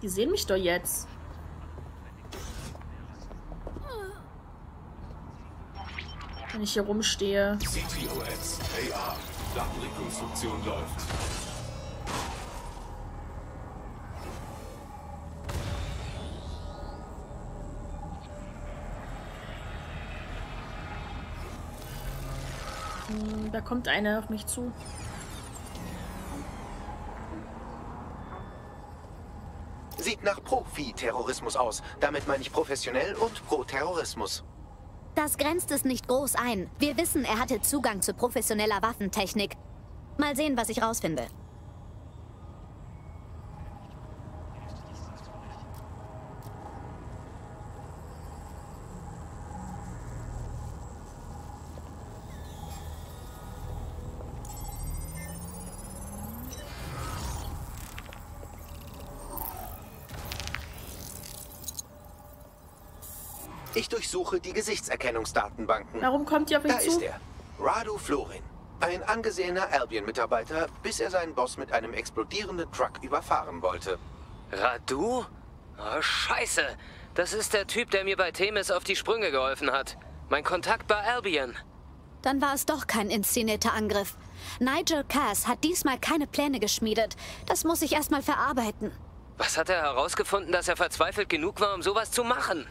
Die sehen mich doch jetzt. Wenn ich hier rumstehe. CTOS, AR. Datenrekonstruktion läuft. Da kommt einer auf mich zu. Sieht nach Profi-Terrorismus aus. Damit meine ich professionell und pro-Terrorismus. Das grenzt es nicht groß ein. Wir wissen, er hatte Zugang zu professioneller Waffentechnik. Mal sehen, was ich rausfinde. Ich durchsuche die Gesichtserkennungsdatenbanken. Warum kommt ihr auf mich Da zu? ist er. Radu Florin. Ein angesehener Albion-Mitarbeiter, bis er seinen Boss mit einem explodierenden Truck überfahren wollte. Radu? Oh, scheiße. Das ist der Typ, der mir bei Themis auf die Sprünge geholfen hat. Mein Kontakt bei Albion. Dann war es doch kein inszenierter Angriff. Nigel Cass hat diesmal keine Pläne geschmiedet. Das muss ich erstmal verarbeiten. Was hat er herausgefunden, dass er verzweifelt genug war, um sowas zu machen?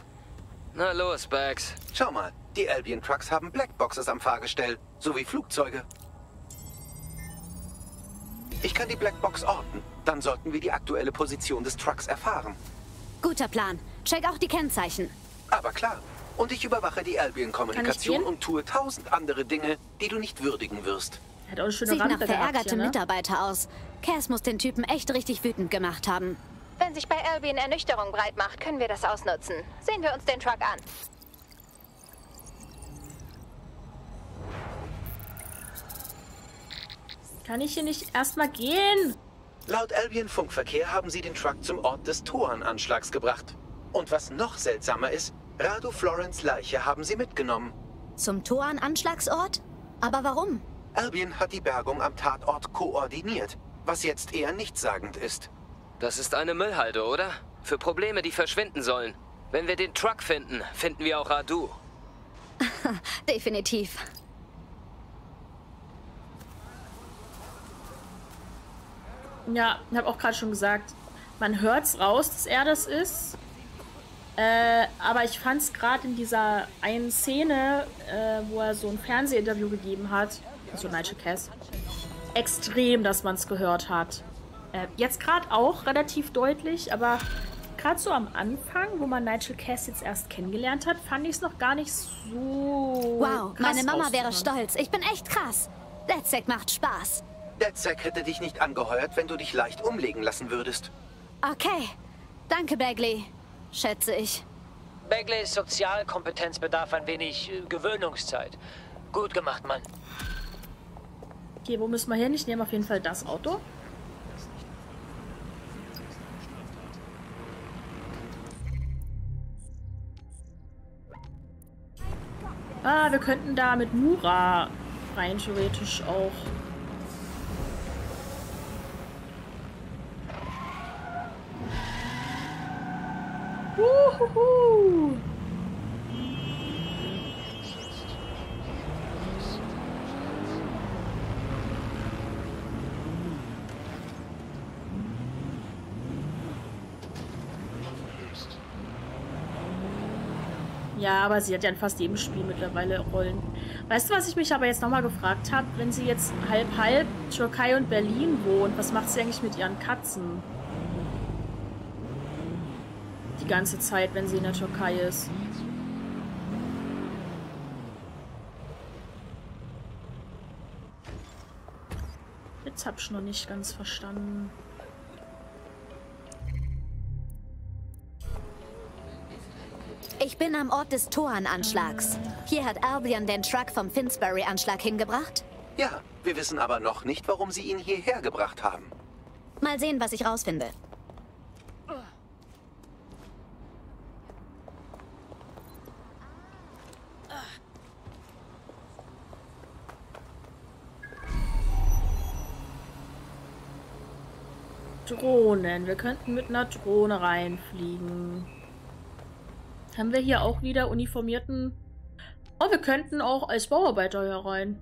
Na los, Bags. Schau mal, die Albion-Trucks haben Blackboxes am Fahrgestell, sowie Flugzeuge. Ich kann die Blackbox orten. Dann sollten wir die aktuelle Position des Trucks erfahren. Guter Plan. Check auch die Kennzeichen. Aber klar. Und ich überwache die Albion-Kommunikation und tue tausend andere Dinge, die du nicht würdigen wirst. Hat auch eine schöne Sieht nach Rampe gehabt verärgertem ne? Mitarbeiter aus. Cass muss den Typen echt richtig wütend gemacht haben. Wenn sich bei Albion Ernüchterung breit macht, können wir das ausnutzen. Sehen wir uns den Truck an. Kann ich hier nicht erstmal gehen? Laut Albion-Funkverkehr haben sie den Truck zum Ort des Toran-Anschlags gebracht. Und was noch seltsamer ist, Radu Florence Leiche haben sie mitgenommen. Zum Toran-Anschlagsort? Aber warum? Albion hat die Bergung am Tatort koordiniert, was jetzt eher nichtssagend ist. Das ist eine Müllhalde, oder? Für Probleme, die verschwinden sollen. Wenn wir den Truck finden, finden wir auch Radu. Definitiv. Ja, ich habe auch gerade schon gesagt, man hört's raus, dass er das ist. Äh, aber ich fand es gerade in dieser einen Szene, äh, wo er so ein Fernsehinterview gegeben hat, also Nigel Cass, extrem, dass man es gehört hat. Äh, jetzt gerade auch relativ deutlich, aber gerade so am Anfang, wo man Nigel Cass jetzt erst kennengelernt hat, fand ich es noch gar nicht so. Wow, krass meine Mama wäre stolz. Ich bin echt krass. DedSec macht Spaß. DedSec hätte dich nicht angeheuert, wenn du dich leicht umlegen lassen würdest. Okay. Danke, Bagley. Schätze ich. Bagleys Sozialkompetenz bedarf ein wenig äh, Gewöhnungszeit. Gut gemacht, Mann. Okay, wo müssen wir hin? Ich nehme auf jeden Fall das Auto. Ah, wir könnten da mit Mura rein theoretisch auch. Uhuhu. Ja, aber sie hat ja in fast jedem Spiel mittlerweile Rollen. Weißt du, was ich mich aber jetzt nochmal gefragt habe? Wenn sie jetzt halb-halb Türkei und Berlin wohnt, was macht sie eigentlich mit ihren Katzen? Die ganze Zeit, wenn sie in der Türkei ist. Jetzt hab ich noch nicht ganz verstanden. Ich bin am Ort des Toran-Anschlags. Hier hat Albion den Truck vom Finsbury-Anschlag hingebracht. Ja, wir wissen aber noch nicht, warum sie ihn hierher gebracht haben. Mal sehen, was ich rausfinde. Drohnen. Wir könnten mit einer Drohne reinfliegen. Haben wir hier auch wieder uniformierten... Oh, wir könnten auch als Bauarbeiter hier rein.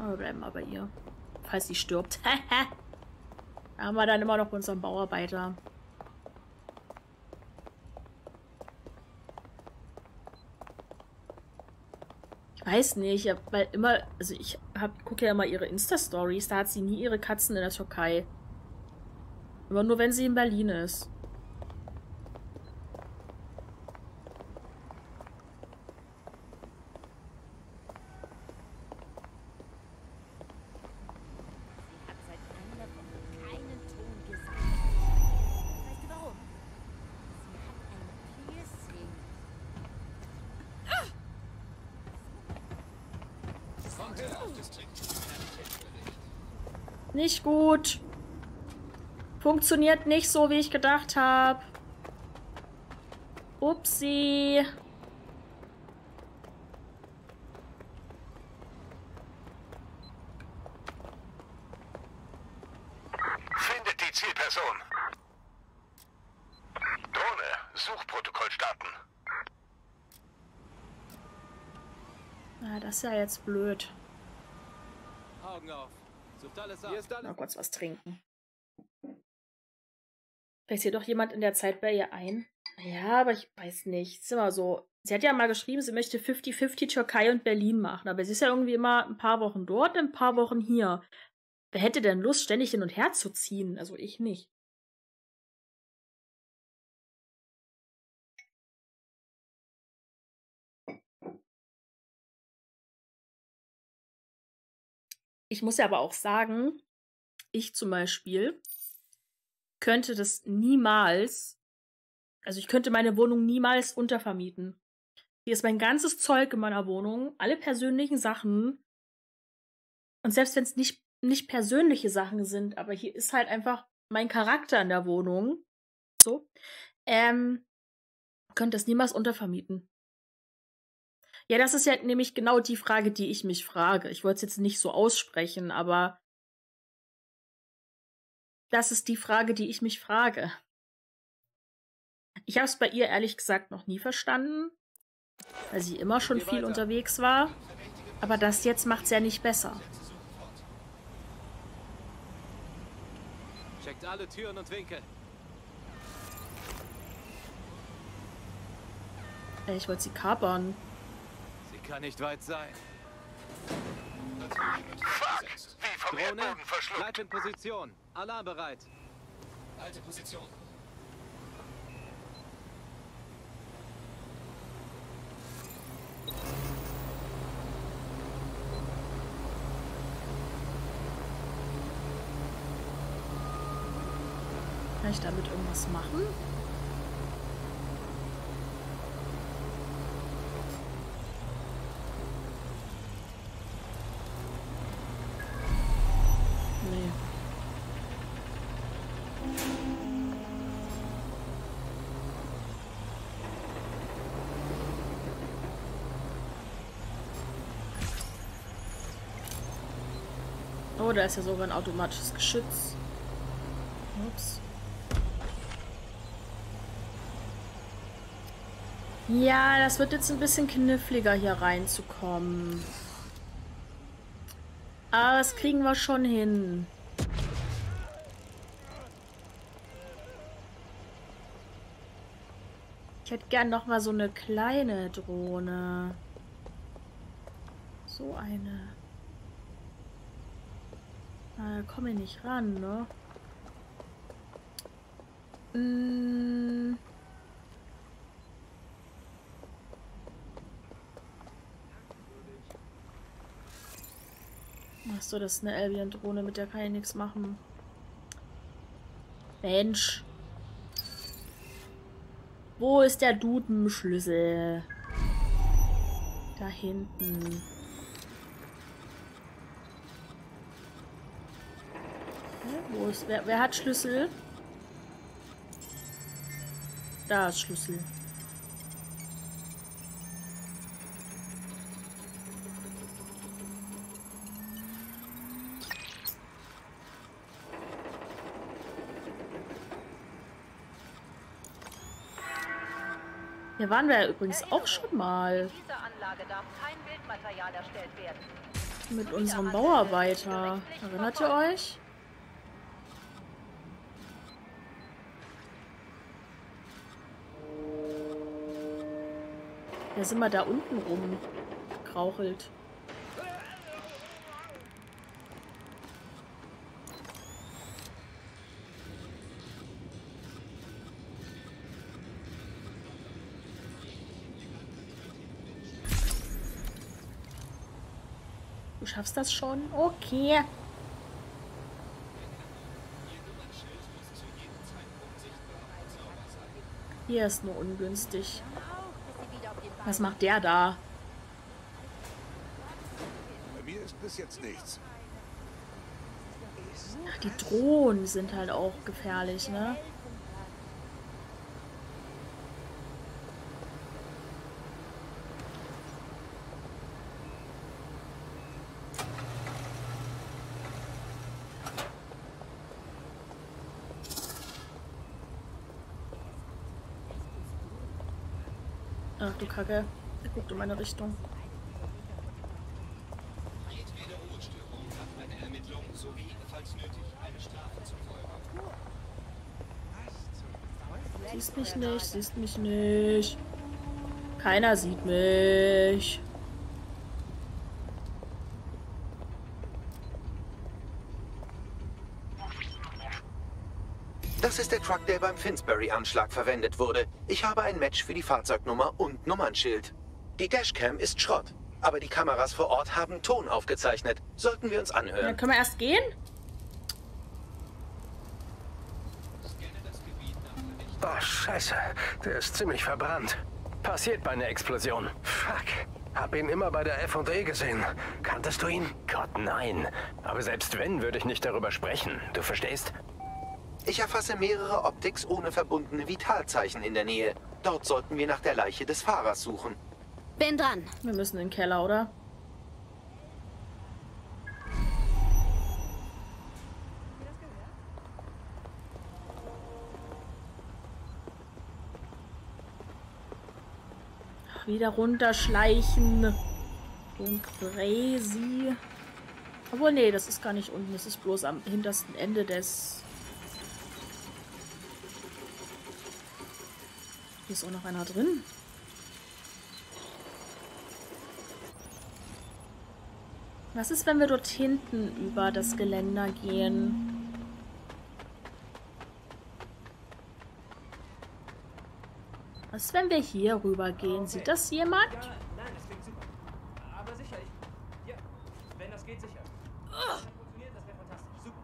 Oh, wir bleiben mal bei ihr. Falls sie stirbt. da haben wir dann immer noch unseren Bauarbeiter. Ich weiß nicht, weil immer, also ich hab, gucke ja immer ihre Insta-Stories, da hat sie nie ihre Katzen in der Türkei. Immer nur, wenn sie in Berlin ist. Nicht gut. Funktioniert nicht so, wie ich gedacht habe. Upsi. Findet die Zielperson. Drohne, Suchprotokoll starten. Ah, das ist ja jetzt blöd. Augen auf. Sucht alles ab. Mal kurz was trinken. Fällt hier doch jemand in der Zeit bei ihr ein? Ja, aber ich weiß nicht. ist immer so. Sie hat ja mal geschrieben, sie möchte 50-50 Türkei und Berlin machen, aber sie ist ja irgendwie immer ein paar Wochen dort, ein paar Wochen hier. Wer hätte denn Lust, ständig hin und her zu ziehen? Also ich nicht. Ich muss ja aber auch sagen, ich zum Beispiel könnte das niemals, also ich könnte meine Wohnung niemals untervermieten. Hier ist mein ganzes Zeug in meiner Wohnung, alle persönlichen Sachen. Und selbst wenn es nicht, nicht persönliche Sachen sind, aber hier ist halt einfach mein Charakter in der Wohnung. So. Ähm, könnte das niemals untervermieten. Ja, das ist ja nämlich genau die Frage, die ich mich frage. Ich wollte es jetzt nicht so aussprechen, aber das ist die Frage, die ich mich frage. Ich habe es bei ihr ehrlich gesagt noch nie verstanden, weil sie immer schon viel unterwegs war. Aber das jetzt macht es ja nicht besser. Checkt alle Türen und Winkel. Ich wollte sie kapern kann nicht weit sein. Fuck! Wie vom Drohne, Erdboden verschluckt. bleib in Position. Alarm bereit. Alte Position. Kann ich damit irgendwas machen? Da ist ja sogar ein automatisches Geschütz. Ups. Ja, das wird jetzt ein bisschen kniffliger hier reinzukommen. Aber das kriegen wir schon hin. Ich hätte gern noch mal so eine kleine Drohne. So eine. Da komme ich nicht ran, ne? Hm. Achso, das ist eine Albion-Drohne, mit der kann ich nichts machen. Mensch. Wo ist der Dudenschlüssel? Da hinten. Wo wer, wer hat Schlüssel? Da ist Schlüssel. Hier waren wir ja übrigens auch schon mal. Mit unserem Bauarbeiter. Erinnert ihr euch? Da sind wir da unten rum krauchelt. Du schaffst das schon? Okay. Hier ist nur ungünstig. Was macht der da? Bei mir ist bis jetzt nichts. Ach, die Drohnen sind halt auch gefährlich, ne? Du Kacke. Er guckt in meine Richtung. Jedwede Ruhestörung. Siehst mich nicht, siehst mich nicht. Keiner sieht mich. Das ist der Truck, der beim Finsbury-Anschlag verwendet wurde. Ich habe ein Match für die Fahrzeugnummer und Nummernschild. Die Dashcam ist Schrott, aber die Kameras vor Ort haben Ton aufgezeichnet. Sollten wir uns Dann anhören. können wir erst gehen? Oh, scheiße. Der ist ziemlich verbrannt. Passiert bei einer Explosion. Fuck. Hab ihn immer bei der F&E gesehen. Kanntest du ihn? Gott, nein. Aber selbst wenn, würde ich nicht darüber sprechen. Du verstehst? Ich erfasse mehrere Optics ohne verbundene Vitalzeichen in der Nähe. Dort sollten wir nach der Leiche des Fahrers suchen. Bin dran. Wir müssen in den Keller, oder? Wieder runterschleichen. Und crazy. Obwohl, nee, das ist gar nicht unten. Das ist bloß am hintersten Ende des... Hier ist auch noch einer drin. Was ist, wenn wir dort hinten über das Geländer gehen? Was ist, wenn wir hier rüber gehen? Sieht das jemand? Nein, das klingt super. Aber sicher, ich. Ja, wenn das geht, sicher. Wenn das funktioniert, das wäre fantastisch. Super.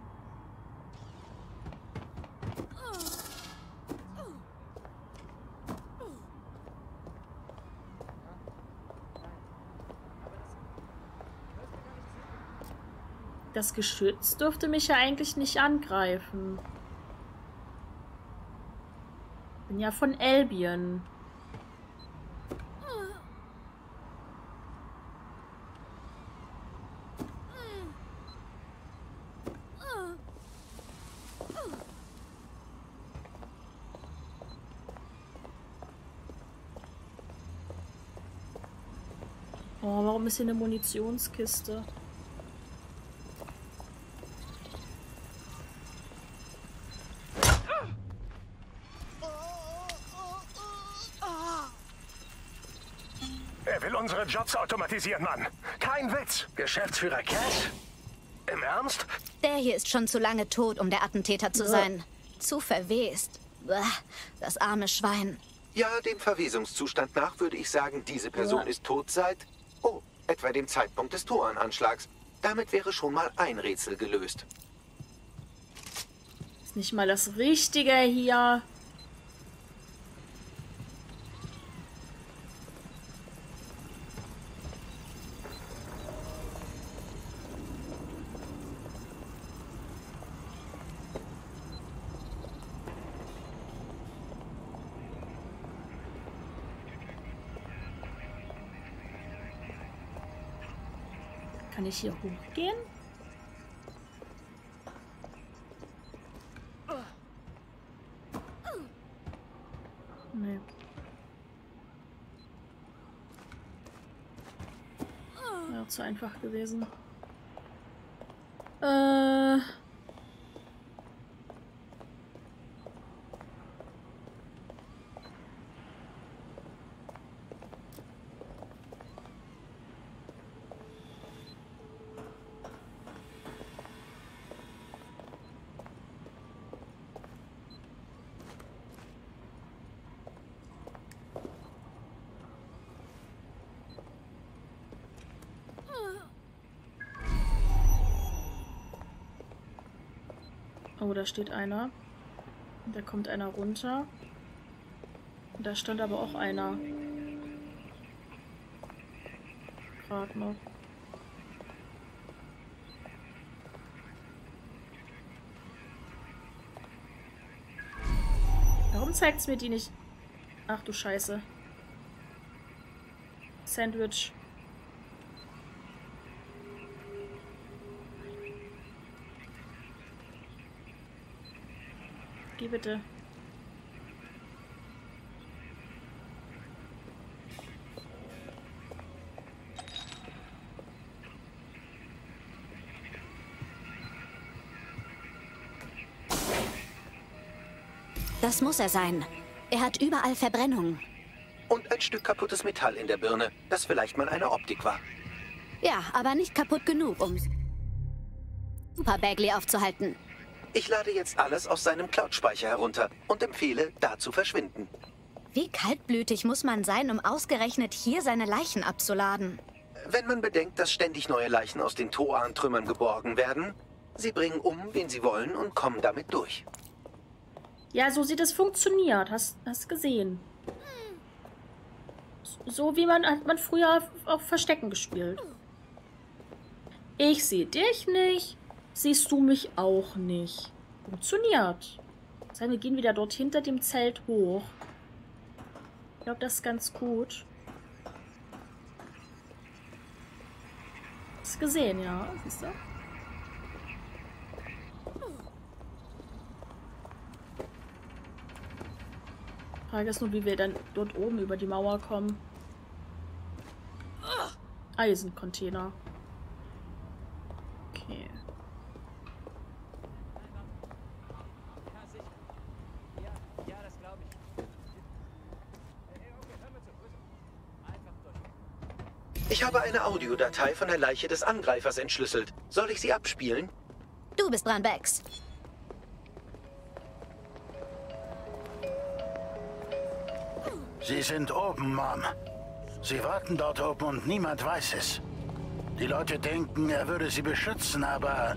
Das Geschütz dürfte mich ja eigentlich nicht angreifen. Bin ja von Albion. Oh, warum ist hier eine Munitionskiste? Jobs automatisieren, Mann. Kein Witz. Geschäftsführer Cass? Im Ernst? Der hier ist schon zu lange tot, um der Attentäter zu sein. Zu verwest. Bäh, Das arme Schwein. Ja, dem Verwesungszustand nach würde ich sagen, diese Person Ja. ist tot seit, oh, etwa dem Zeitpunkt des Toranschlags. Damit wäre schon mal ein Rätsel gelöst. Ist nicht mal das Richtige hier. ich hier hochgehen? Nee. Ja, zu einfach gewesen. Oh, da steht einer. Da kommt einer runter. Da stand aber auch einer. Gerade noch. Warum zeigt es mir die nicht? Ach du Scheiße. Sandwich. Geh bitte. Das muss er sein. Er hat überall Verbrennungen. Und ein Stück kaputtes Metall in der Birne, das vielleicht mal eine Optik war. Ja, aber nicht kaputt genug, um Super Bagley aufzuhalten. Ich lade jetzt alles aus seinem Cloud-Speicher herunter und empfehle, da zu verschwinden. Wie kaltblütig muss man sein, um ausgerechnet hier seine Leichen abzuladen? Wenn man bedenkt, dass ständig neue Leichen aus den Toan-Trümmern geborgen werden, sie bringen um, wen sie wollen und kommen damit durch. Ja, so sieht es funktioniert. Hast du gesehen. So wie man hat man früher auf Verstecken gespielt. Ich sehe dich nicht. Siehst du mich auch nicht. Funktioniert. Sagen wir gehen wieder dort hinter dem Zelt hoch. Ich glaube, das ist ganz gut. Hast gesehen, ja. Siehst du? Frage ist nur, wie wir dann dort oben über die Mauer kommen. Eisencontainer. Habe eine Audiodatei von der Leiche des Angreifers entschlüsselt. Soll ich sie abspielen? Du bist dran, Bex. Sie sind oben, Mom. Sie warten dort oben und niemand weiß es. Die Leute denken, er würde sie beschützen, aber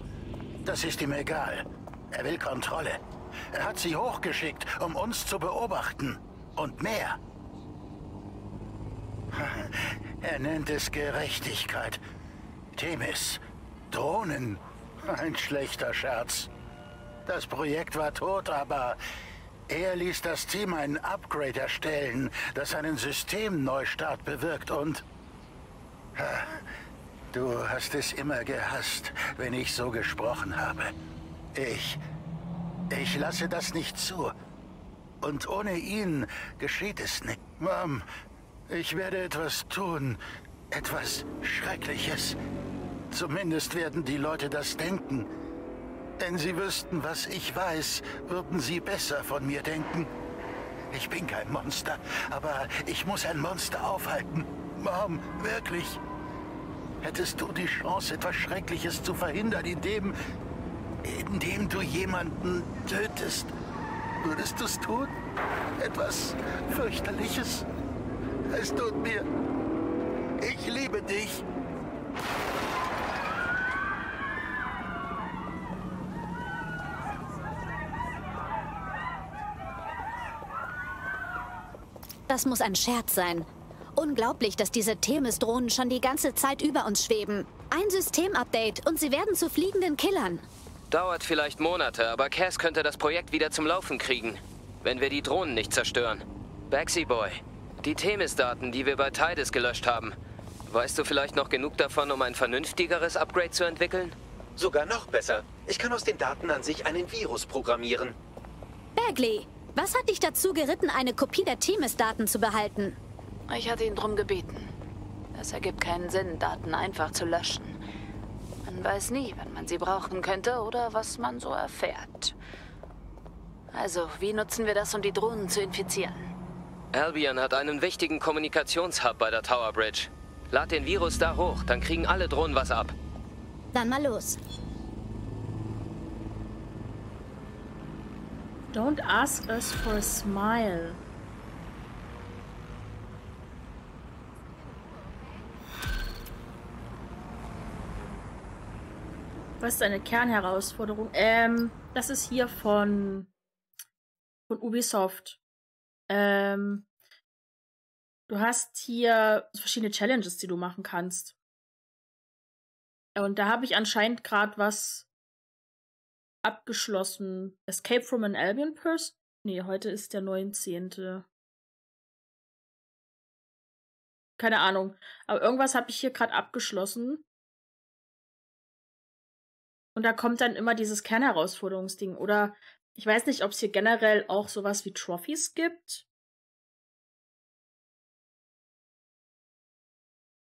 das ist ihm egal. Er will Kontrolle. Er hat sie hochgeschickt, um uns zu beobachten. Und mehr. Er nennt es Gerechtigkeit. Themis. Drohnen. Ein schlechter Scherz. Das Projekt war tot, aber er ließ das Team ein Upgrade erstellen, das einen Systemneustart bewirkt und... Du hast es immer gehasst, wenn ich so gesprochen habe. Ich... Ich lasse das nicht zu. Und ohne ihn geschieht es nicht. Mom, ich werde etwas tun. Etwas Schreckliches. Zumindest werden die Leute das denken. Wenn sie wüssten, was ich weiß, würden sie besser von mir denken. Ich bin kein Monster, aber ich muss ein Monster aufhalten. Mom, wirklich. Hättest du die Chance, etwas Schreckliches zu verhindern, indem... indem du jemanden tötest, würdest du es tun? Etwas fürchterliches? Es tut mir... Ich liebe dich. Das muss ein Scherz sein. Unglaublich, dass diese Themis-Drohnen schon die ganze Zeit über uns schweben. Ein Systemupdate und sie werden zu fliegenden Killern. Dauert vielleicht Monate, aber Cass könnte das Projekt wieder zum Laufen kriegen, wenn wir die Drohnen nicht zerstören. Baxi Boy, die Themis-Daten, die wir bei Tidus gelöscht haben. Weißt du vielleicht noch genug davon, um ein vernünftigeres Upgrade zu entwickeln? Sogar noch besser. Ich kann aus den Daten an sich einen Virus programmieren. Bagley, was hat dich dazu geritten, eine Kopie der Themis-Daten zu behalten? Ich hatte ihn drum gebeten. Es ergibt keinen Sinn, Daten einfach zu löschen. Man weiß nie, wann man sie brauchen könnte oder was man so erfährt. Also, wie nutzen wir das, um die Drohnen zu infizieren? Albion hat einen wichtigen Kommunikationshub bei der Tower Bridge. Lad den Virus da hoch, dann kriegen alle Drohnen was ab. Dann mal los. Don't ask us for a smile. Was ist eine Kernherausforderung? Ähm, das ist hier von, von Ubisoft. Ähm, du hast hier verschiedene Challenges, die du machen kannst. Und da habe ich anscheinend gerade was abgeschlossen. Escape from an Albion Person? Nee, heute ist der 19. Keine Ahnung. Aber irgendwas habe ich hier gerade abgeschlossen. Und da kommt dann immer dieses Kernherausforderungsding. Oder ich weiß nicht, ob es hier generell auch sowas wie Trophies gibt.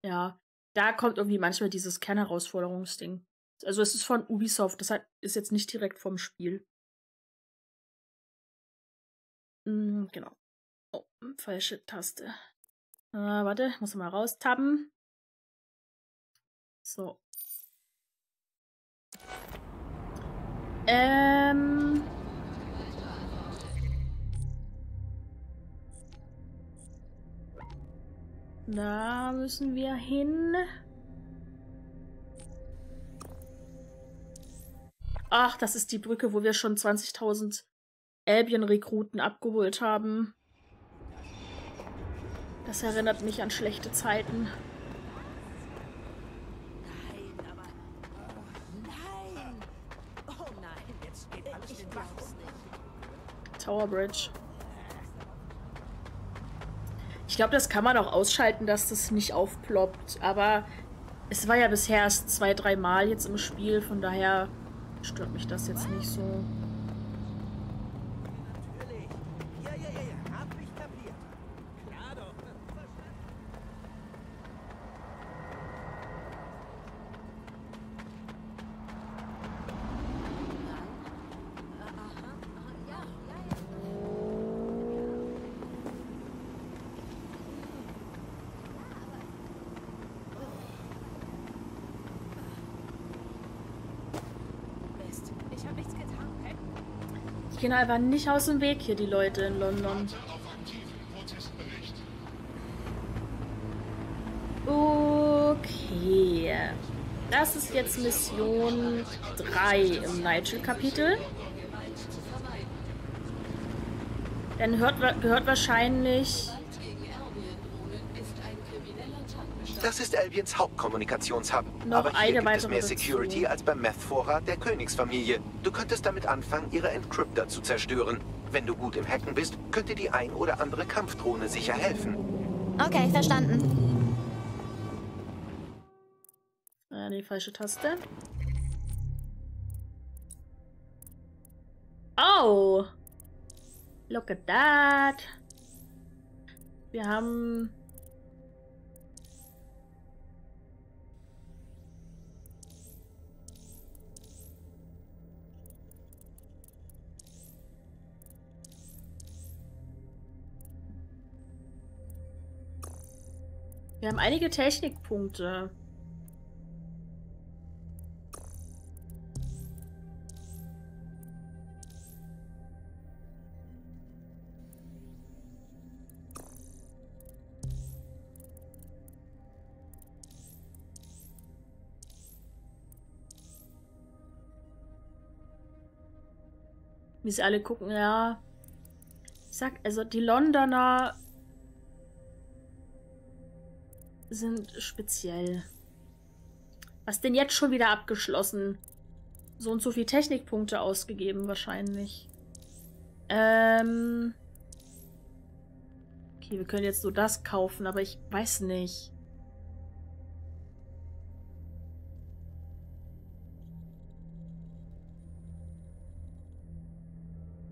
Ja, da kommt irgendwie manchmal dieses Kernherausforderungsding. Also es ist von Ubisoft, das ist jetzt nicht direkt vom Spiel. Mm, genau. Oh, falsche Taste. Äh, warte, muss mal raustappen. So. Ähm. Da müssen wir hin. Ach, das ist die Brücke, wo wir schon 20.000 Albion-Rekruten abgeholt haben. Das erinnert mich an schlechte Zeiten. Tower Bridge. Ich glaube, das kann man auch ausschalten, dass das nicht aufploppt. Aber es war ja bisher erst zwei, drei Mal jetzt im Spiel. Von daher stört mich das jetzt nicht so. Gehen einfach nicht aus dem Weg hier, die Leute in London. Okay. Das ist jetzt Mission 3 im Nigel-Kapitel. Dann hört, gehört wahrscheinlich Das ist Albions Hauptkommunikationshub. Noch Aber hier eine gibt es mehr dazu. Security als beim Meth-Vorrat der Königsfamilie. Du könntest damit anfangen, ihre Encryptor zu zerstören. Wenn du gut im Hacken bist, könnte die ein oder andere Kampfdrohne sicher helfen. Okay, verstanden. Äh, die falsche Taste. Oh! Look at that! Wir haben... Wir haben einige Technikpunkte. Wie sie alle gucken, ja. Sag, also die Londoner sind speziell. Was denn jetzt schon wieder abgeschlossen? So und so viel Technikpunkte ausgegeben wahrscheinlich. Ähm. Okay, wir können jetzt so das kaufen, aber ich weiß nicht.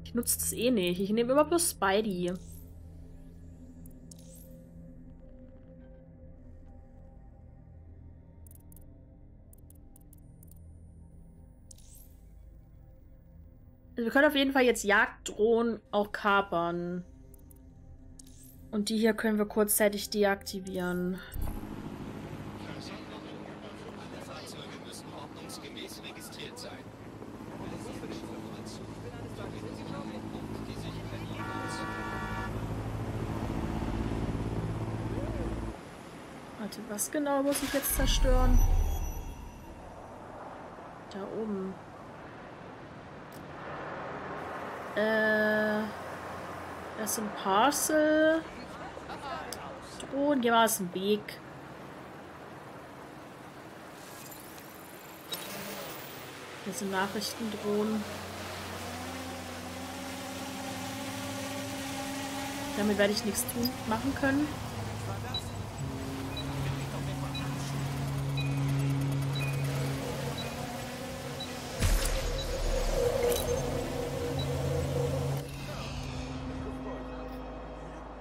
Ich nutze das eh nicht. Ich nehme immer bloß Spidey. Wir können auf jeden Fall jetzt Jagddrohnen auch kapern. Und die hier können wir kurzzeitig deaktivieren. Warte, was genau muss ich jetzt zerstören? Da oben. Äh. Das sind Parcel. Drohnen. Gehen wir aus dem Weg. Hier sind Nachrichtendrohnen. Damit werde ich nichts tun, machen können.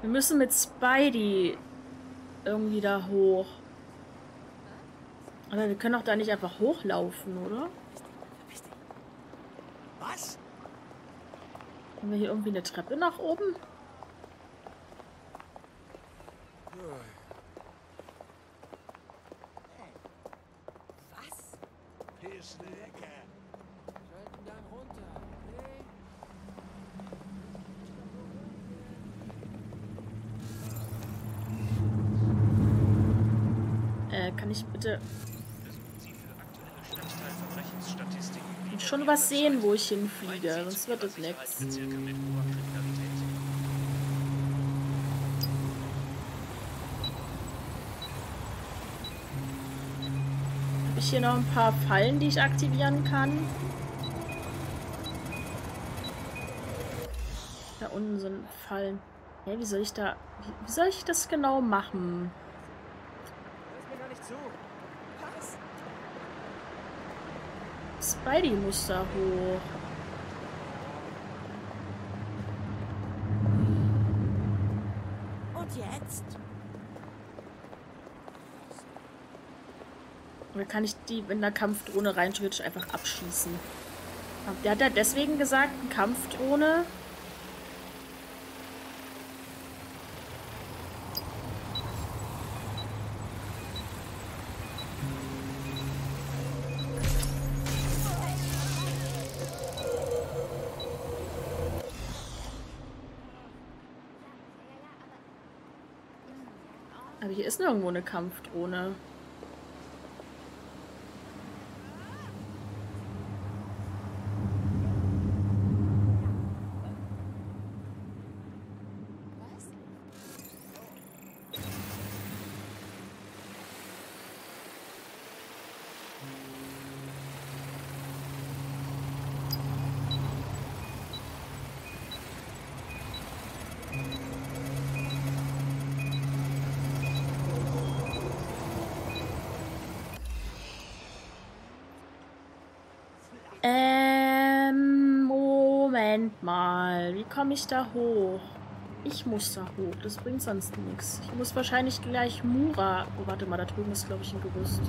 Wir müssen mit Spidey irgendwie da hoch. Aber wir können doch da nicht einfach hochlaufen, oder? Was? Haben wir hier irgendwie eine Treppe nach oben? Was? Pisslecke. Schalten dann runter, okay? Äh, kann ich bitte schon was sehen, wo ich hinfliege? Sonst wird das nichts. Habe ich hier noch ein paar Fallen, die ich aktivieren kann? Da unten sind Fallen. Hä, wie soll ich da... Wie soll ich das genau machen? Hörst mir gar nicht zu. Was? Spidey muss da hoch. Und jetzt? Oder kann ich die in der Kampfdrohne rein theoretisch einfach abschießen? Der hat ja deswegen gesagt, Kampfdrohne. Aber hier ist nirgendwo eine Kampfdrohne. Komme ich da hoch? Ich muss da hoch. Das bringt sonst nichts. Ich muss wahrscheinlich gleich Mura... Oh, warte mal, da drüben ist, glaube ich, ein Gerüst.